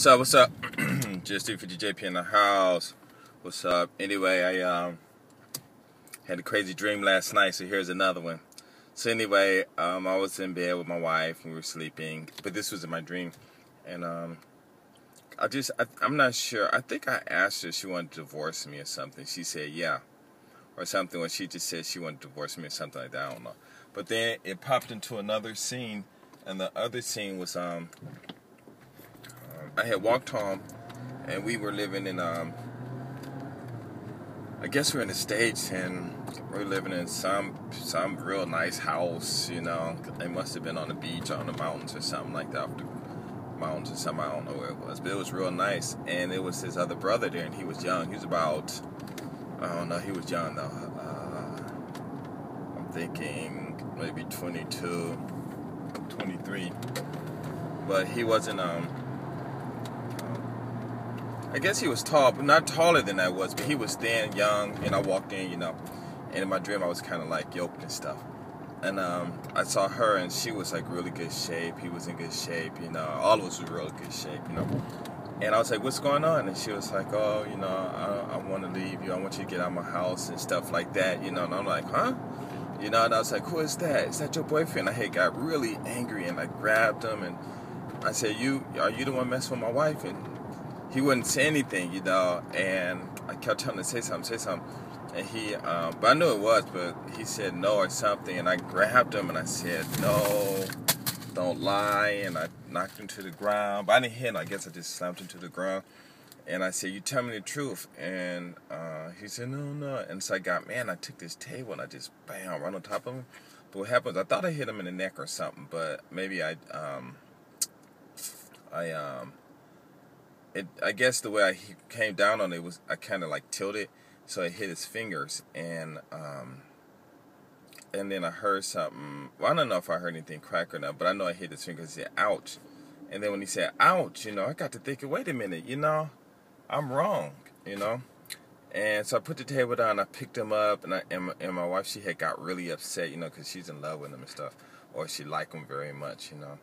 What's up? What's up? Just 250JP in the house. What's up? Anyway, I um had a crazy dream last night, so here's another one. So anyway, um, I was in bed with my wife and we were sleeping, but this was in my dream, and um, I just I, I'm not sure. I think I asked her if she wanted to divorce me or something. She said yeah, or something. Or she just said she wanted to divorce me or something like that. I don't know. But then it popped into another scene, and the other scene was um I had walked home, and we were living in um. I guess we're in the states, and we're living in some some real nice house. You know, they must have been on the beach, on the mountains, or something like that. The mountains or something. I don't know where it was, but it was real nice. And it was his other brother there, and he was young. He was about I don't know. He was young though. Uh, I'm thinking maybe 22, 23. But he wasn't um I guess he was tall, but not taller than I was, but he was thin, young, and I walked in, you know. And in my dream, I was kind of like yoked and stuff. And um, I saw her, and she was like really good shape. He was in good shape, you know. All of us were really good shape, you know. And I was like, "What's going on?" And she was like, "Oh, you know, I, I want to leave you. I want you to get out of my house and stuff like that, you know." And I'm like, "Huh?" You know. And I was like, "Who is that? Is that your boyfriend?" I had got really angry and I grabbed him and I said, "You are you the one messing with my wife?" And he wouldn't say anything, you know, and I kept telling him to say something, say something. And he, um, but I knew it was, but he said no or something, and I grabbed him and I said, no, don't lie, and I knocked him to the ground. But I didn't hit him, I guess I just slammed him to the ground. And I said, you tell me the truth. And uh, he said, no, no. And so I got, man, I took this table and I just, bam, right on top of him. But what happens, I thought I hit him in the neck or something, but maybe I, um, I, um, it I guess the way I came down on it was I kind of like tilted, so it hit his fingers, and um, and then I heard something. Well, I don't know if I heard anything crack or not, but I know I hit his fingers. He said, "Ouch!" And then when he said, "Ouch," you know, I got to thinking, wait a minute, you know, I'm wrong, you know. And so I put the table down. I picked him up, and I and my, and my wife she had got really upset, you know, because she's in love with him and stuff, or she liked him very much, you know.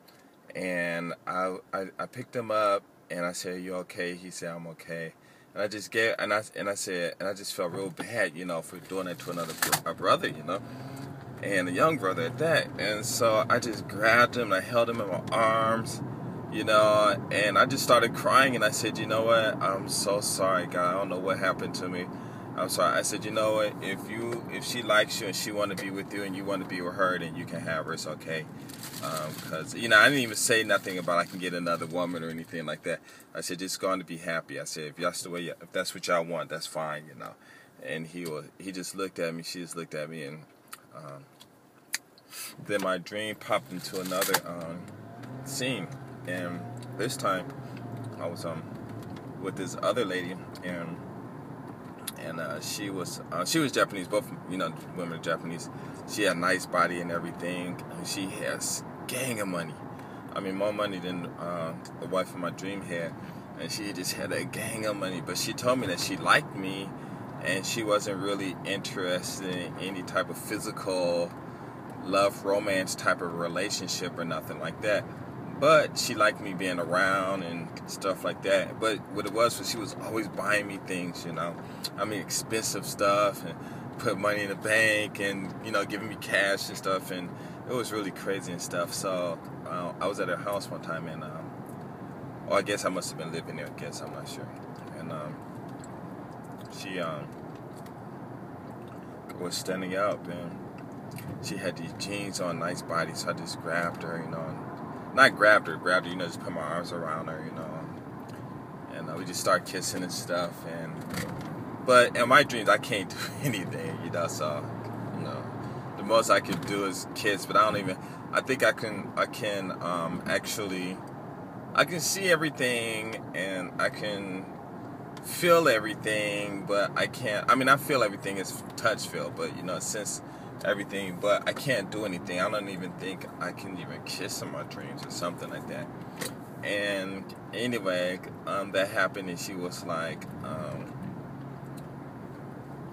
And I I, I picked him up and I said, "You okay?" He said, "I'm okay." And I just gave, and I and I said, and I just felt real bad, you know, for doing it to another a brother, you know, and a young brother at that. And so I just grabbed him, and I held him in my arms, you know, and I just started crying, and I said, "You know what? I'm so sorry, God. I don't know what happened to me." I'm sorry. I said, you know what? If you if she likes you and she want to be with you and you want to be with her, then you can have her. It's okay. Because um, you know, I didn't even say nothing about I can get another woman or anything like that. I said just going to be happy. I said if that's the way, you, if that's what y'all want, that's fine. You know. And he was he just looked at me. She just looked at me, and um, then my dream popped into another um, scene, and this time I was um with this other lady and and uh, she was uh, she was Japanese. Both you know women are Japanese. She had a nice body and everything. She has gang of money. I mean, more money than uh, the wife of my dream had. And she just had a gang of money. But she told me that she liked me, and she wasn't really interested in any type of physical love, romance type of relationship or nothing like that but she liked me being around and stuff like that. But what it was was she was always buying me things, you know. I mean, expensive stuff and put money in the bank and you know giving me cash and stuff, and it was really crazy and stuff. So uh, I was at her house one time, and um, well, I guess I must have been living there. I guess I'm not sure. And um, she um, was standing up, and she had these jeans on, nice body. So I just grabbed her, you know not grabbed her, grabbed her, you know, just put my arms around her, you know, and uh, we just start kissing and stuff. And but in my dreams, I can't do anything, you know. So you know, the most I can do is kiss, but I don't even. I think I can. I can um, actually. I can see everything and I can feel everything, but I can't. I mean, I feel everything is touch feel, but you know, since everything, but I can't do anything. I don't even think I can even kiss in my dreams or something like that. And anyway, um, that happened, and she was like, um,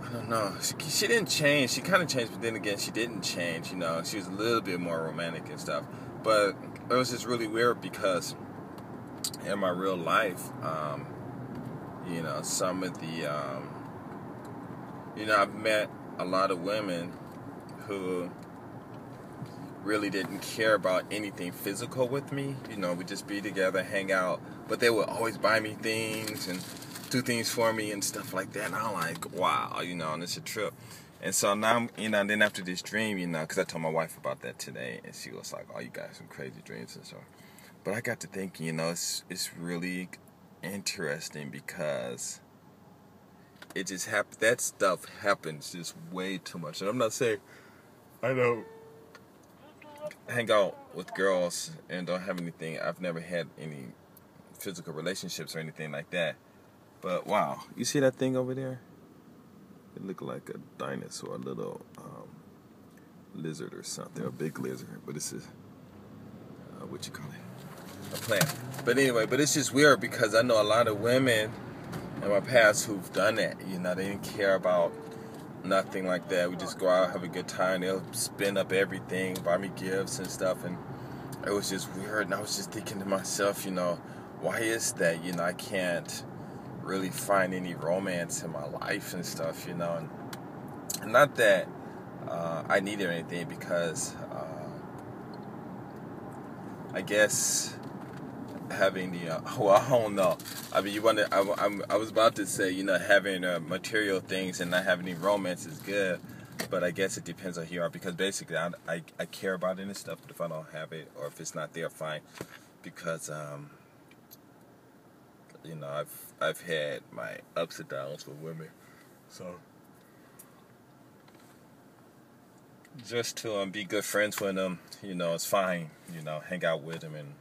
I don't know. She, she didn't change. She kind of changed, but then again, she didn't change. You know, she was a little bit more romantic and stuff. But it was just really weird because in my real life, um, you know, some of the, um, you know, I've met a lot of women who really didn't care about anything physical with me. You know, we just be together, hang out, but they would always buy me things and do things for me and stuff like that. And I'm like, wow, you know, and it's a trip. And so now, you know, then after this dream, you know, because I told my wife about that today, and she was like, "Oh, you got some crazy dreams and so." But I got to thinking, you know, it's it's really interesting because it just happens. That stuff happens just way too much. And I'm not saying I don't hang out with girls and don't have anything. I've never had any physical relationships or anything like that. But wow, you see that thing over there? It looked like a dinosaur, a little um, lizard or something, a big lizard. But this is uh, what you call it? A plant. But anyway, but it's just weird because I know a lot of women in my past who've done that. You know, they didn't care about nothing like that. We just go out, have a good time. They'll spin up everything, buy me gifts and stuff. And it was just weird. And I was just thinking to myself, you know, why is that? You know, I can't really find any romance in my life and stuff, you know. And not that uh, I needed anything because uh, I guess having the uh, well, I don't know. I mean, you want to. I, I'm, I was about to say, you know, having uh, material things and not having any romance is good, but I guess it depends on who you are because basically, I, I, I care about any stuff, but if I don't have it or if it's not there, fine, because um, you know, I've I've had my ups and downs with women, so just to um, be good friends with them, you know, it's fine. You know, hang out with them, and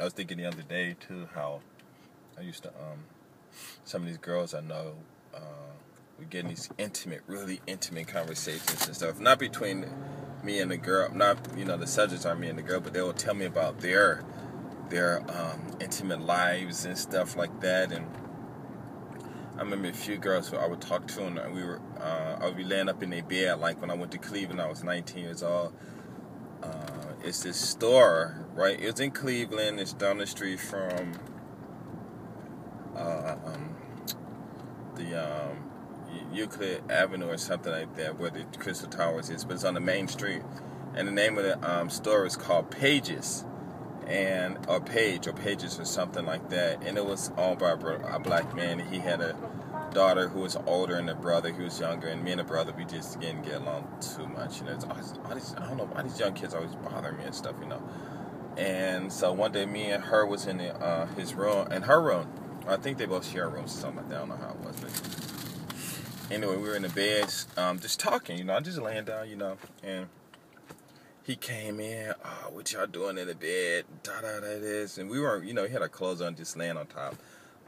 I was thinking the other day too how I used to um, some of these girls I know. Uh, we get these intimate, really intimate conversations and stuff. Not between me and the girl. Not you know the subjects are me and the girl, but they will tell me about their their um, intimate lives and stuff like that. And I remember a few girls who I would talk to, and we were uh, I would be laying up in their bed. Like when I went to Cleveland, I was 19 years old. It's this store, right? It's in Cleveland. It's down the street from uh, um, the um, Euclid Avenue or something like that, where the Crystal Towers is. But it's on the main street, and the name of the um, store is called Pages and or Page or Pages or something like that. And it was owned by a black man. He had a daughter who was older and a brother who was younger. And me and the brother, we just didn't get along too much. You know, always, all these, I don't know why these young kids always bother me and stuff. You know. And so one day, me and her was in the, uh, his room, in her room. I think they both share rooms or something like that. I don't know how it was, but anyway, we were in the bed, um, just talking. You know, I just laying down. You know, and he came in, oh, what y'all doing in the bed? Da da da this. And we were, you know, he had our clothes on, just laying on top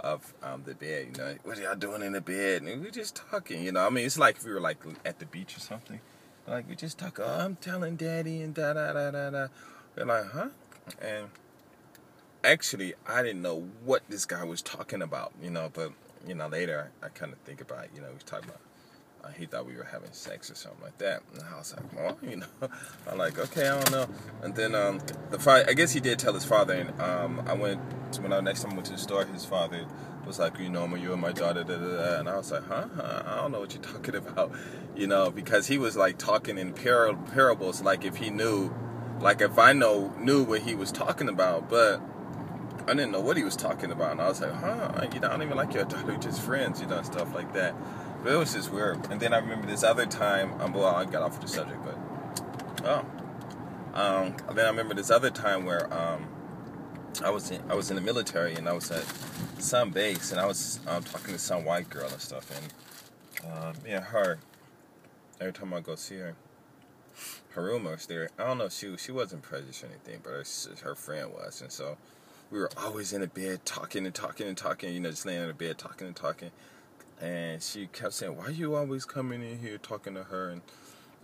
of um, the bed, you know. What y'all doing in the bed? And we just talking, you know. I mean, it's like if we were like at the beach or something. Like we just talk, oh, I'm telling daddy and da da da da da. They're like, huh? And actually, I didn't know what this guy was talking about, you know, but, you know, later I kind of think about, you know, was talking about he thought we were having sex or something like that. And I was like, well, you know, I'm like, okay, I don't know. And then um, the father, I guess he did tell his father. And um, I went to, when I next time I went to the store, his father was like, you know, you and my daughter, da, da, da. and I was like, huh? I don't know what you're talking about, you know, because he was like talking in par- parables, like if he knew, like if I know knew what he was talking about, but. I didn't know what he was talking about, and I was like, "Huh? You know, I don't even like your daughter, just friends, you know, stuff like that." But it was just weird. And then I remember this other time. Um, well, I got off of the subject, but oh. Um, then I remember this other time where um, I was in, I was in the military and I was at some base and I was um, talking to some white girl and stuff and me and her every time I go see her her room was there I don't know she she wasn't prejudiced or anything but her, her friend was and so we were always in the bed talking and talking and talking you know just laying in the bed talking and talking and she kept saying, "Why you always coming in here talking to her?" and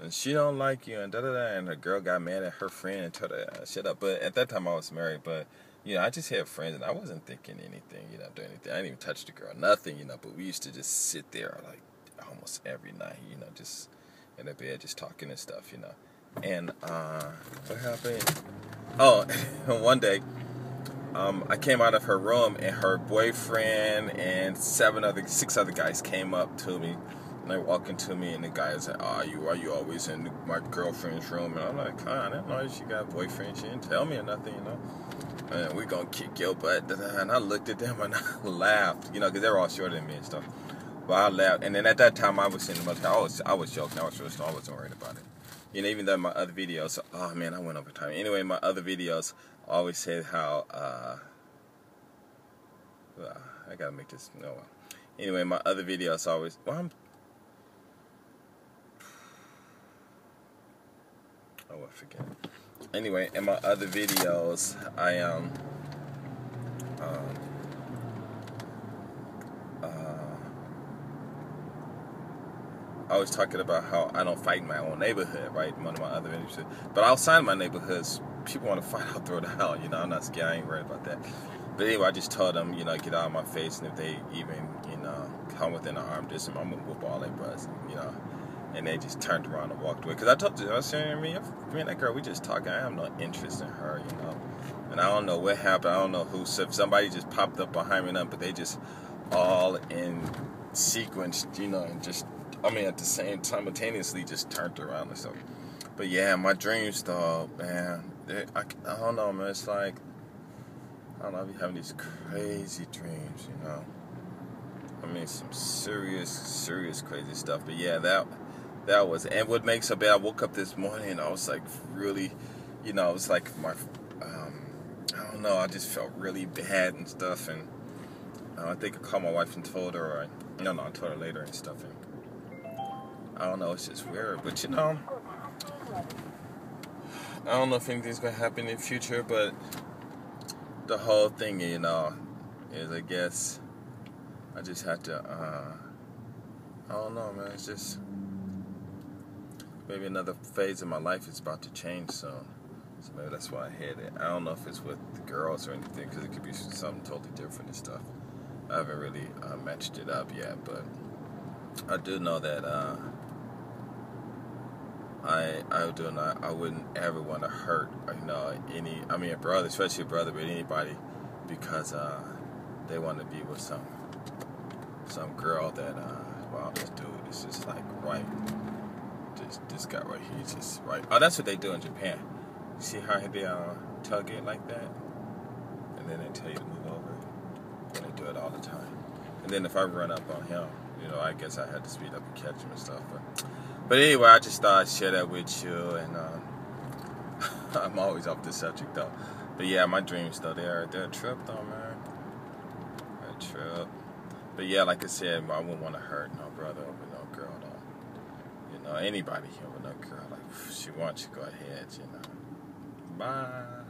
and she don't like you and da da da. And the girl got mad at her friend and told her, uh, "Shut up." But at that time, I was married. But you know, I just had friends, and I wasn't thinking anything. You know, doing anything. I didn't even touch the girl, nothing. You know. But we used to just sit there like almost every night. You know, just in the bed, just talking and stuff. You know. And uh, what happened? Oh, one day um, I came out of her room and her boyfriend and seven other, six other guys came up to me. And they walking into me, and the guy's like, "Oh, you are you always in my girlfriend's room?" And I'm like, "I didn't know she got a boyfriend. She didn't tell me or nothing, you know." And we gonna kick your butt. And I looked at them and I laughed, you know, because they were all shorter than me and stuff. But I laughed. And then at that time, I was in the motel. I was I was joking. I was just I wasn't worried about it. You know, even though my other videos, oh man, I went over time. Anyway, my other videos always said how. Uh, I gotta make this no. Anyway, my other videos always. Well, I'm Oh, I forget. Anyway, in my other videos, I um, um uh, I was talking about how I don't fight in my own neighborhood, right? One of my other videos. But outside my neighborhoods, people want to fight, I'll throw hell. You know, I'm not scared. I ain't worried about that. But anyway, I just told them, you know, get out of my face, and if they even, you know, come within an arm distance, I'm gonna whoop all their butts. You know, and they just turned around and walked away. Because I told you, I was saying, me, me and that girl, we just talking. I have no interest in her, you know. And I don't know what happened. I don't know who. So if somebody just popped up behind me, but they just all in sequence, you know, and just, I mean, at the same simultaneously just turned around and stuff. But yeah, my dreams, though, man, I, I don't know, man. It's like, I don't know, I be having these crazy dreams, you know. I mean, some serious, serious crazy stuff. But yeah, that that was and what makes a bad I woke up this morning and I was like really you know it was like my um, I don't know I just felt really bad and stuff and uh, I think I called my wife and told her or no no I told her later and stuff and I don't know it's just weird but you know I don't know if anything's gonna happen in the future but the whole thing you know is I guess I just had to uh, I don't know man it's just maybe another phase of my life is about to change soon. So maybe that's why I hit it. I don't know if it's with the girls or anything, because it could be something totally different and stuff. I haven't really uh, matched it up yet, but I do know that uh, I I do not I wouldn't ever want to hurt you know any I mean a brother, especially a brother, but anybody, because uh, they want to be with some some girl that uh, well this dude is just like right this this guy right here just right. Oh, that's what they do in Japan. See how they uh, tug it like that, and then they tell you to move over. And they do it all the time. And then if I run up on him, you know, I guess I had to speed up and catch him and stuff. But, but anyway, I just thought I'd share that with you, and uh, I'm always off the subject though. But yeah, my dreams though, they're they're a trip though, man. A trip. But yeah, like I said, I wouldn't want to hurt no brother over no girl though You know, anybody here with no girl, like, she wants you, go ahead, you know. Bye.